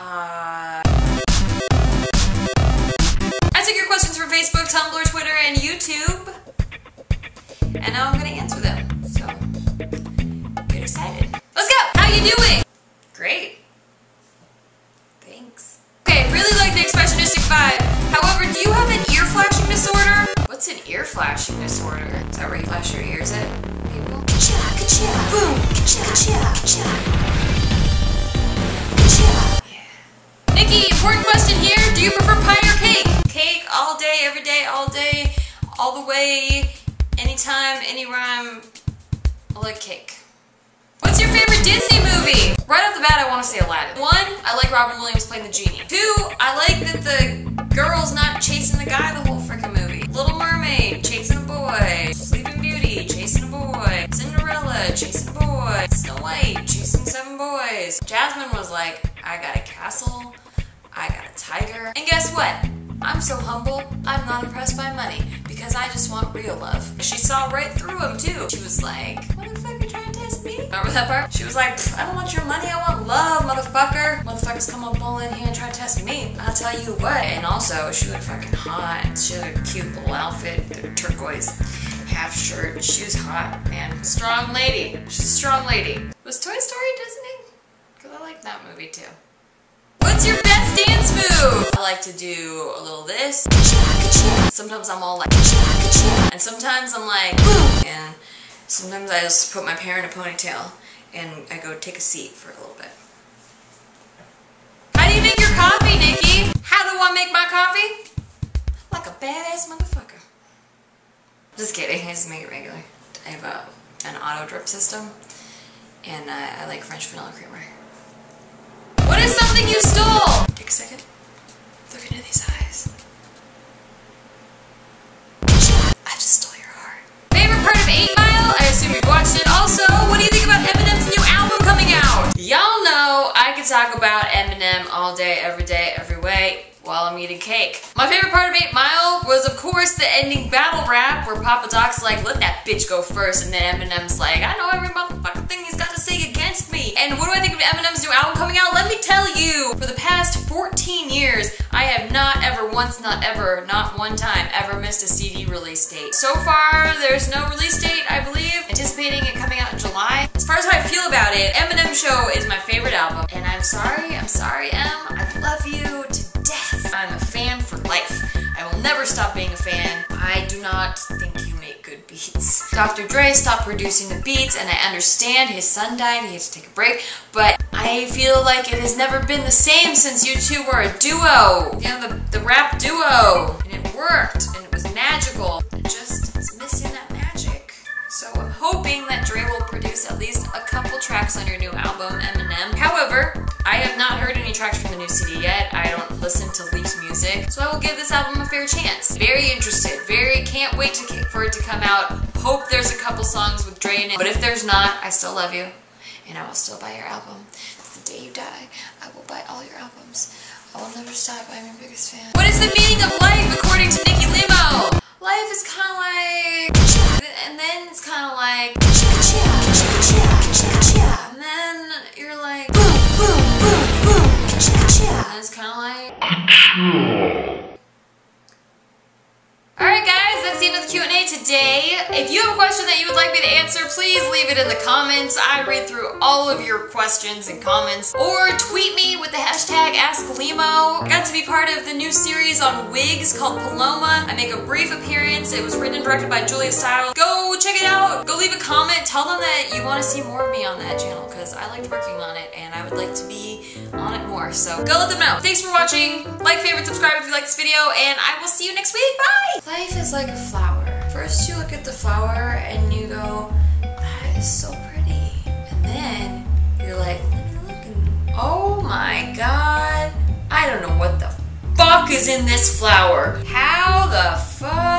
Uh... I took your questions from Facebook, Tumblr, Twitter, and YouTube. And now I'm gonna answer them. So, get excited. Let's go! How you doing? Great. Thanks. Okay, really like the expressionistic vibe. However, do you have an ear flashing disorder? What's an ear flashing disorder? Is that where you flash your ears at people? Ka-cha, ka-cha, Boom! ka-cha, ka-cha, ka-cha. All the way, anytime, any rhyme. Like cake. What's your favorite Disney movie? Right off the bat, I want to say Aladdin. One, I like Robin Williams playing the genie. Two, I like that the girl's not chasing the guy the whole freaking movie. Little Mermaid, chasing a boy. Sleeping Beauty, chasing a boy. Cinderella, chasing a boy. Snow White, chasing seven boys. Jasmine was like, I got a castle, I got a tiger. And guess what? I'm so humble, I'm not impressed by money because I just want real love. She saw right through him too. She was like, what the fuck are you trying to test me? Remember that part? She was like, I don't want your money, I want love, motherfucker. Motherfuckers come up all in here and try to test me. I'll tell you what. And also, she looked fucking hot. She had a cute little outfit, the turquoise half shirt. She was hot, man. Strong lady. She's a strong lady. Was Toy Story Disney? Because I like that movie too. What's your dance move? I like to do a little this. Sometimes I'm all like, and sometimes I'm like. And sometimes I just put my hair in a ponytail and I go take a seat for a little bit. How do you make your coffee, Nikki? How do I make my coffee? Like a badass motherfucker. Just kidding, I just make it regular. I have a, an auto drip system and uh, I like French vanilla creamer. Talk about Eminem all day, every day, every way while I'm eating cake. My favorite part of 8 Mile was, of course, the ending battle rap where Papa Doc's like, let that bitch go first, and then Eminem's like, I know every motherfucking thing he's got to say against me. And what do I think of Eminem's new album coming out? Let me tell you, for the past 14 years, I have not ever once, not ever, not one time, ever missed a CD release date. So far, there's no release date, I believe. Anticipating it coming out in July. As far as how I feel about it, Eminem Show is my favorite album. I'm sorry, I'm sorry, Em. I love you to death. I'm a fan for life. I will never stop being a fan. I do not think you make good beats. Dr. Dre stopped producing the beats, and I understand his son died, he had to take a break, but I feel like it has never been the same since you two were a duo. You know, the, the rap duo. And it worked, and it was magical. Tracks from the new CD yet. I don't listen to leaked music, so I will give this album a fair chance. Very interested, very can't wait to, for it to come out. Hope there's a couple songs with Dre in it, but if there's not, I still love you, and I will still buy your album. The day you die, I will buy all your albums. I will never stop. I'm your biggest fan. What is the meaning of life according to Nikki Limo? Life is kind of like, the end of the Q&A today. If you have a question that you would like me to answer, please leave it in the comments. I read through all of your questions and comments. Or tweet me with the hashtag AskLimo. I got to be part of the new series on wigs called Paloma. I make a brief appearance. It was written and directed by Julia Stiles. Go check it out. Go leave a comment. Tell them that you want to see more of me on that channel because I liked working on it and I would like to be on it more. So go let them know. Thanks for watching. Like, favorite, subscribe if you like this video, and I will see you next week. Bye! Life is like a flower. First you look at the flower and you go, that is so pretty. And then you're like, is in this flower. How the fuck?